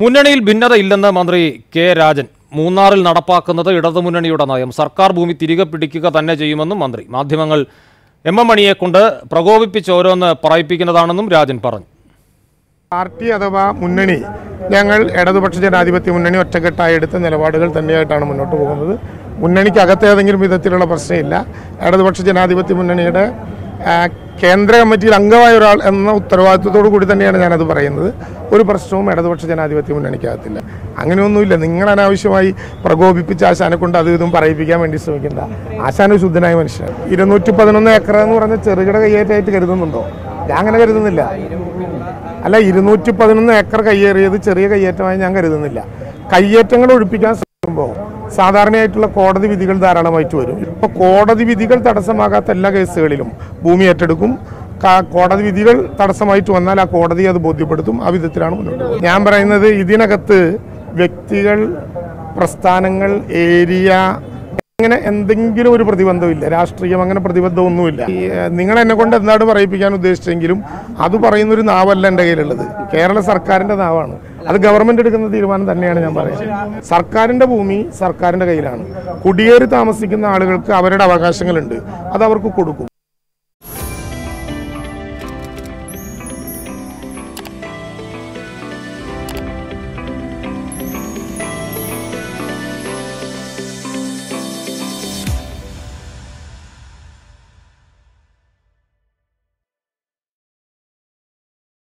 മുന്നണിയിൽ ഭിന്നതയില്ലെന്ന് മന്ത്രി കെ രാജൻ. മൂന്നാറിൽ നടപ്പാക്കുന്നത് ഇടതുമുന്നണിയുടെ നയം. സർക്കാർ ഭൂമി തിരികെ പിടിക്കുക തന്നെ ചെയ്യുമെന്നും മന്ത്രി. മാധ്യമങ്ങൾ എം എം മണിയെ കൊണ്ട് പ്രകോപിപ്പിച്ച് ഓരോന്ന് പറയിപ്പിക്കുന്നതാണെന്നും രാജൻ പറഞ്ഞു. പാർട്ടി അഥവാ മുന്നണി ഞങ്ങൾ ഇടതുപക്ഷ ജനാധിപത്യ മുന്നണി ഒറ്റക്കെട്ടായി എടുത്ത നിലപാടുകൾ തന്നെയായിട്ടാണ് മുന്നോട്ട് പോകുന്നത്. മുന്നണിക്ക് അകത്ത് ഏതെങ്കിലും വിധത്തിലുള്ള പ്രശ്നമില്ല. ഇടതുപക്ഷ ജനാധിപത്യ മുന്നണിയുടെ കേന്ദ്ര കമ്മിറ്റിയിൽ അംഗമായ ഒരാൾ എന്ന ഉത്തരവാദിത്വത്തോടു കൂടി തന്നെയാണ് ഞാനത് പറയുന്നത്. ഒരു പ്രശ്നവും ഇടതുപക്ഷ ജനാധിപത്യ മുന്നണിക്കകത്തില്ല. അങ്ങനെയൊന്നുമില്ല. നിങ്ങൾ അനാവശ്യമായി പ്രകോപിപ്പിച്ച് ആശാനെ കൊണ്ട് അത് ഇതും പറയിപ്പിക്കാൻ വേണ്ടി ശ്രമിക്കണ്ട. ആശാന ശുദ്ധനായ മനുഷ്യൻ. ഇരുന്നൂറ്റി പതിനൊന്ന് ഏക്കർ എന്ന് പറഞ്ഞ ചെറുകിട കയ്യേറ്റമായിട്ട് കരുതുന്നുണ്ടോ? ഞാൻ അങ്ങനെ കരുതുന്നില്ല. അല്ല ഇരുന്നൂറ്റി പതിനൊന്ന് ഏക്കർ കയ്യേറിയത് ചെറിയ കയ്യേറ്റമായി ഞാൻ കരുതുന്നില്ല. കയ്യേറ്റങ്ങൾ ഒഴിപ്പിക്കാൻ ശ്രമിക്കുമ്പോൾ സാധാരണയായിട്ടുള്ള കോടതി വിധികൾ ധാരാളമായിട്ട് വരും. ഇപ്പോൾ കോടതി വിധികൾ തടസ്സമാകാത്ത എല്ലാ കേസുകളിലും ഭൂമി ഏറ്റെടുക്കും. കോടതി വിധികൾ തടസ്സമായിട്ട് വന്നാൽ ആ കോടതി അത് ബോധ്യപ്പെടുത്തും. ആ വിധത്തിലാണ് മുന്നോട്ട് ഞാൻ പറയുന്നത് ഇതിനകത്ത് വ്യക്തികൾ പ്രസ്ഥാനങ്ങൾ ഏരിയ അങ്ങനെ എന്തെങ്കിലും ഒരു പ്രതിബന്ധമില്ല. രാഷ്ട്രീയം അങ്ങനെ പ്രതിബന്ധമൊന്നുമില്ല. നിങ്ങൾ എന്നെ കൊണ്ട് എന്താണ് പറയിപ്പിക്കാൻ ഉദ്ദേശിച്ചെങ്കിലും അത് പറയുന്നൊരു നാവല്ല എന്റെ കയ്യിലുള്ളത്. കേരള സർക്കാരിന്റെ നാവാണ്. അത് ഗവൺമെന്റ് എടുക്കുന്ന തീരുമാനം തന്നെയാണ് ഞാൻ പറയുന്നത്. സർക്കാരിന്റെ ഭൂമി സർക്കാരിന്റെ കയ്യിലാണ്. കുടിയേറി താമസിക്കുന്ന ആളുകൾക്ക് അവരുടെ അവകാശങ്ങളുണ്ട്. അത് അവർക്ക് കൊടുക്കും.